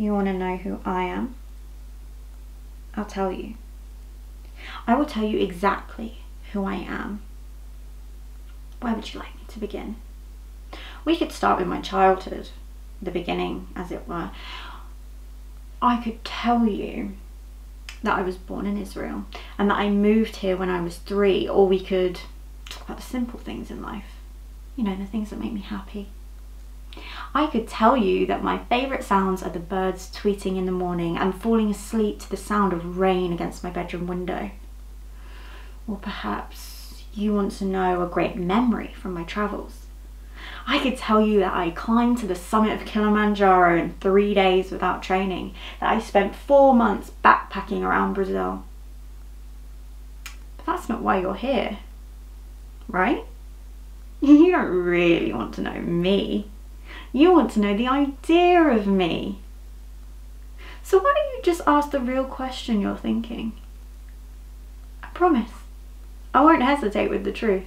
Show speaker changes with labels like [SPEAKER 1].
[SPEAKER 1] You want to know who I am? I'll tell you. I will tell you exactly who I am. Where would you like me to begin? We could start with my childhood, the beginning, as it were. I could tell you that I was born in Israel and that I moved here when I was three, or we could talk about the simple things in life. You know, the things that make me happy. I could tell you that my favourite sounds are the birds tweeting in the morning and falling asleep to the sound of rain against my bedroom window. Or perhaps you want to know a great memory from my travels. I could tell you that I climbed to the summit of Kilimanjaro in three days without training, that I spent four months backpacking around Brazil. But that's not why you're here, right? You don't really want to know me. You want to know the idea of me. So why don't you just ask the real question you're thinking? I promise, I won't hesitate with the truth.